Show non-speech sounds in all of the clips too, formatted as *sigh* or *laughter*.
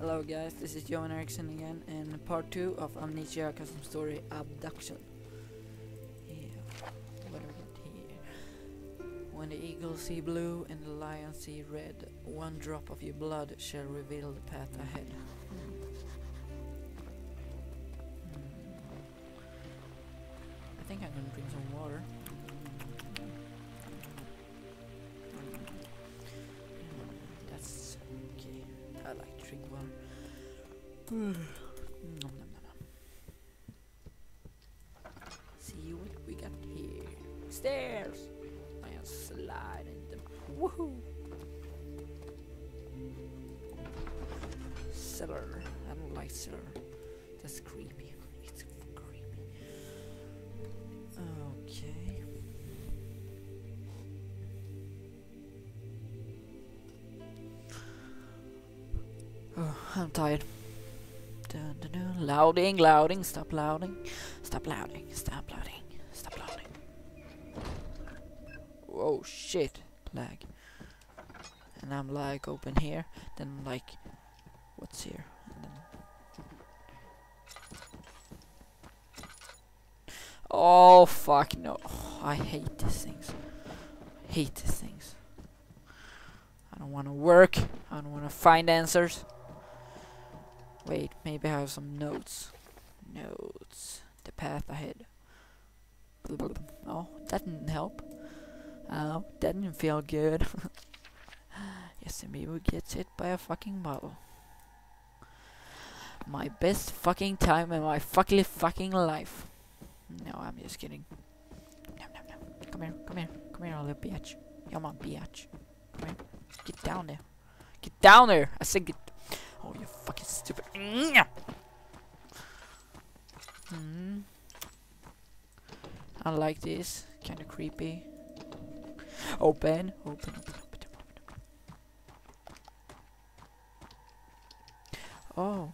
Hello guys, this is Johan Eriksson again in part 2 of Amnesia Custom Story Abduction. Yeah, what do we got here? When the eagles see blue and the lions see red, one drop of your blood shall reveal the path ahead. Hmm. I think I'm gonna drink some water. Mm. Nom, nom, nom, nom. See what we got here. Stairs! I am sliding them. Woohoo! Cellar. I don't like cellar. That's creepy. It's creepy. Okay. Oh, I'm tired. Louding, louding, stop louding, stop louding, stop louding, stop louding. Whoa, shit, lag. And I'm like open here, then I'm like, what's here? Oh fuck no! I hate these things. hate these things. I don't want to work. I don't want to find answers. Wait, maybe I have some notes. Notes. The path ahead. Oh, that didn't help. Oh, that didn't feel good. *laughs* Justin we gets hit by a fucking bottle. My best fucking time in my fucking fucking life. No, I'm just kidding. Nom, nom, nom. Come here, come here, come here, little bitch. Come on, bitch. Come here. Get down there. Get down there! I said get Oh, you fucking stupid. Hmm. I like this. Kind of creepy. Open. Open, open, open, open, open. Oh.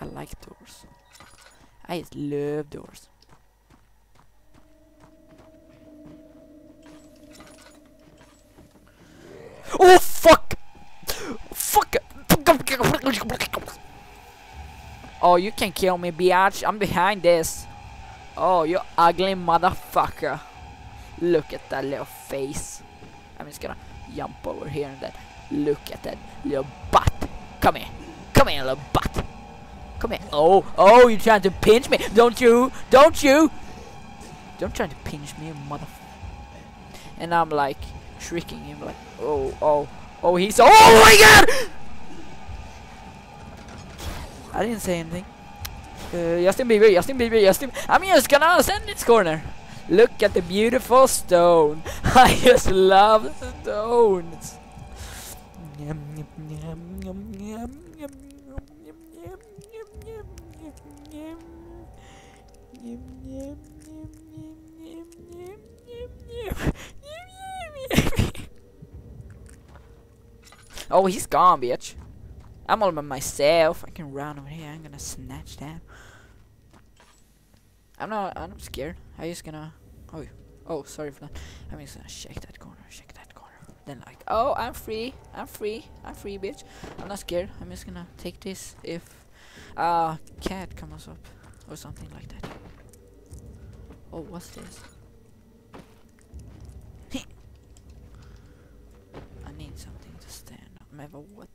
I like doors. I love doors. Oh, fuck! Fuck! Oh, you can kill me, biatch. I'm behind this. Oh, you ugly motherfucker. Look at that little face. I'm just gonna jump over here and then look at that little butt. Come here. Come here, little butt. Come here. Oh, oh, you're trying to pinch me. Don't you? Don't you? Don't try to pinch me, motherfucker. And I'm like shrieking him like, oh, oh, oh, he's. Oh my god! I didn't say anything. Uh, Justin Bieber, Justin Bieber, Justin. I'm just gonna stand in this corner. Look at the beautiful stone. I just love stones. oh, he's gone, bitch. I'm all by myself. I can run over here. I'm gonna snatch that. I'm not. I'm scared. I'm just gonna. Oh, oh, sorry for that. I'm just gonna shake that corner. Shake that corner. Then like, oh, I'm free. I'm free. I'm free, bitch. I'm not scared. I'm just gonna take this if uh cat comes up or something like that. Oh, what's this? *laughs* I need something to stand. Maybe what?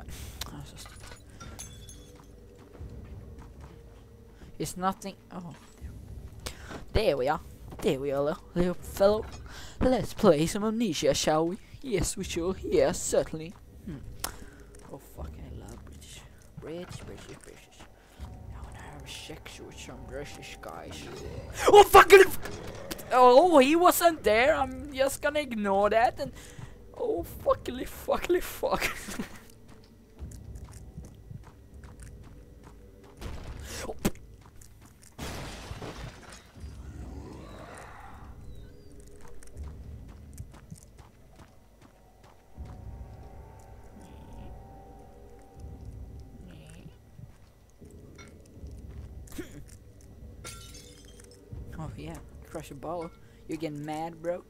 What? Stupid. It's nothing. Oh, there. we are. There we are, little, fellow. Let's play some amnesia, shall we? Yes, we shall. Yes, certainly. Hmm. Oh, fucking love British. British, British, British. I wanna have sex with some British guys. Oh, fucking! Oh, he wasn't there. I'm just gonna ignore that and. Oh, fuckily, fuckily, fuck. *laughs* oh yeah, crush a ball. You're getting mad, bro.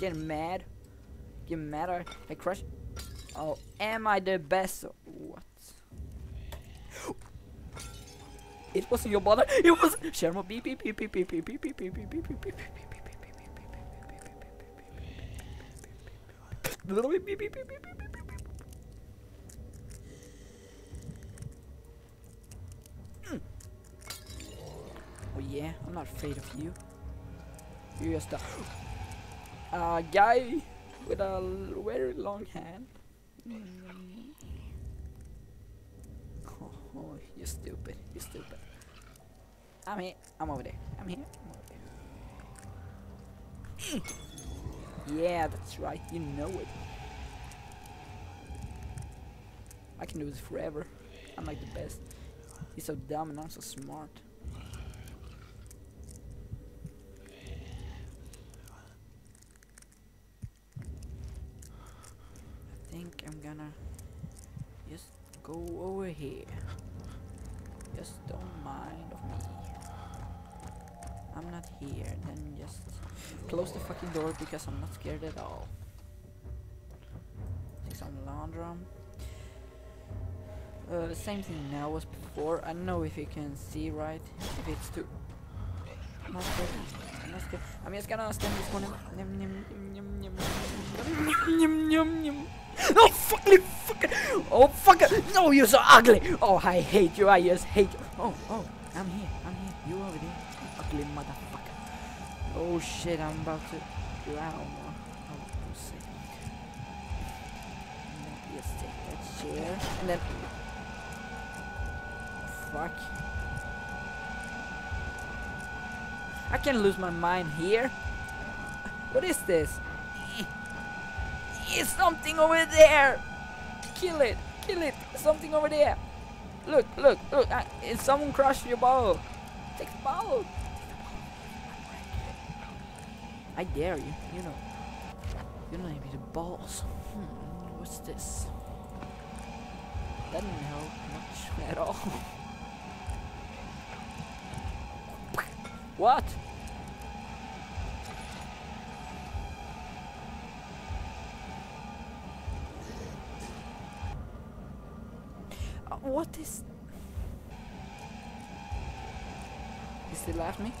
Getting mad. Getting mad. I, crush. Oh, am I the best? What? It wasn't your brother. It was Sherma. Beep beep beep beep beep beep beep beep beep beep beep beep beep beep beep beep beep Oh yeah, I'm not afraid of you. You're just a uh, guy with a very long hand. Mm. Oh, oh, you're stupid. You're stupid. I'm here. I'm over there. I'm here. I'm over there. Hmm. yeah, that's right. You know it. I can do this forever. I'm like the best. He's so dumb and I'm so smart. Not here, then just close the fucking door because I'm not scared at all. Take some laudanum. Uh, the same thing now as before. I don't know if you can see right. If it's too. I'm not scared. I'm not scared. I'm just gonna stand this corner. Nyam, nyam, nyam, nyam, nyam, nyam, nyam, nyam. Oh fucking fucking! Oh fuck it! No, you're so ugly! Oh, I hate you. I just hate you. Oh, oh, I'm here. I'm here. You over there? Ugly motherfucker. Oh shit! I'm about to drown. Oh, just take that chair and then. Fuck. I can't lose my mind here. What is this? It's something over there. Kill it. Kill it. Something over there. Look, look, look. It's someone crushed your ball. Take the ball. I dare you. You know. You don't even the balls. Hmm, what's this? Doesn't help much at all. *laughs* what? Uh, what is... He still me?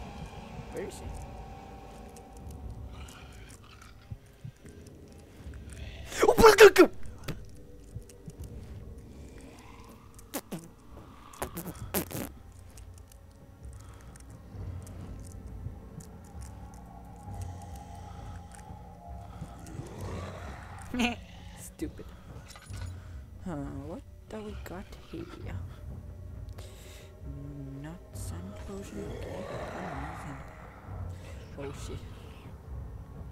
Where is he? Stupid. Huh, what do we got here? Not sun potion, okay. Oh shit.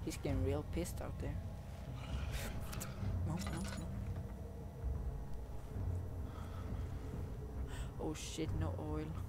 He's getting real pissed out there. Oh shit, no oil.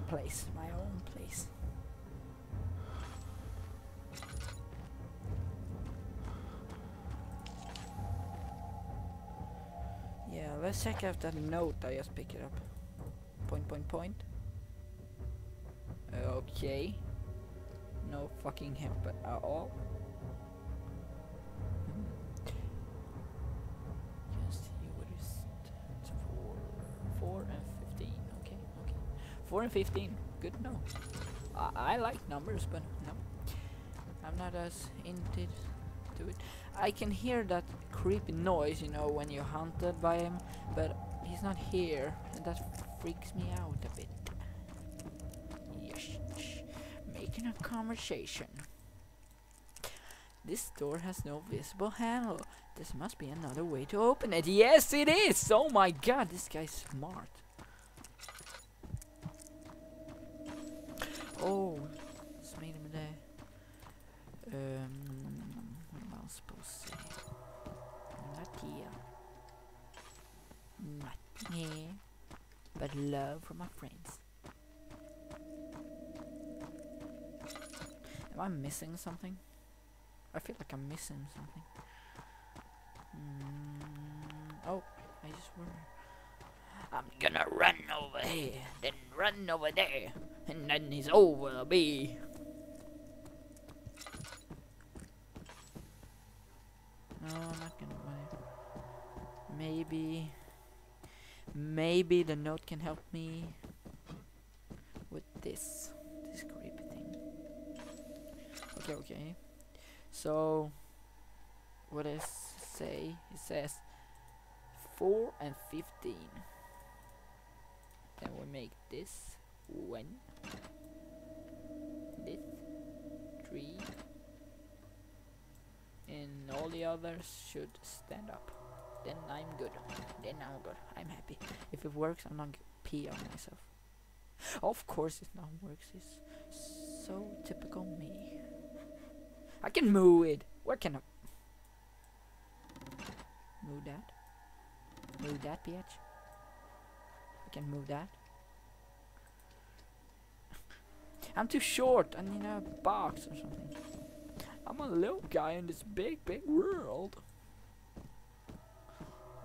My place, my own place. Yeah, let's check out that note. I just pick it up. Point, point, point. Okay. No fucking help at all. 4 and 15. Good no. I, I like numbers, but no. I'm not as into it. I can hear that creepy noise, you know, when you're hunted by him, but he's not here, and that freaks me out a bit. Yes. Making a conversation. This door has no visible handle. This must be another way to open it. Yes, it is! Oh my god, this guy's smart. But love from my friends. Am I missing something? I feel like I'm missing something. Mm, oh, I just wonder. I'm gonna run over here, then run over there, and then it's over be. No, I'm not gonna. Maybe, maybe the note can help me with this, this creepy thing. Okay, okay. So, what does it say? It says 4 and 15. Then we make this 1, this 3, and all the others should stand up. Then I'm good. Then I'm good. I'm happy. If it works, I'm not pee on myself. Of course, it not works. It's so typical me. I can move it. Where can I move that? Move that, bitch. I can move that. *laughs* I'm too short. I need a box or something. I'm a little guy in this big, big world.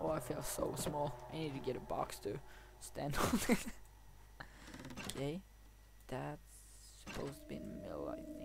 Oh, I feel so small. I need to get a box to stand *laughs* on. okay, that's supposed to be in the middle, I think.